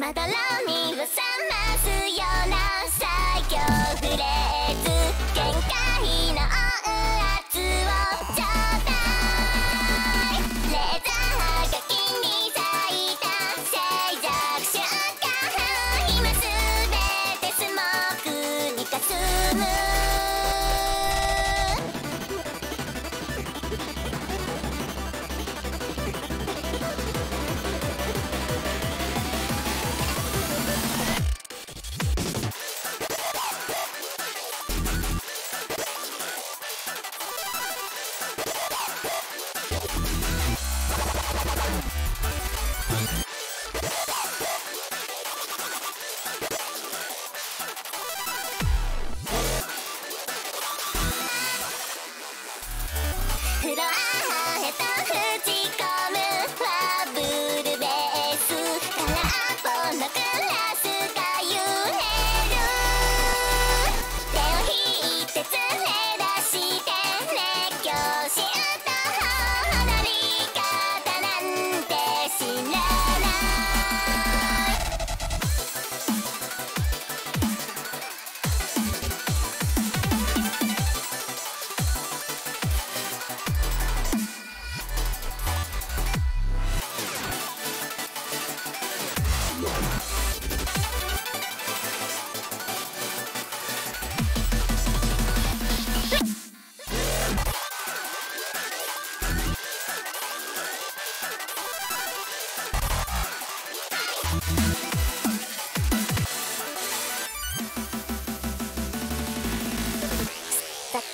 またラーニーが3枚 it up. Stuck.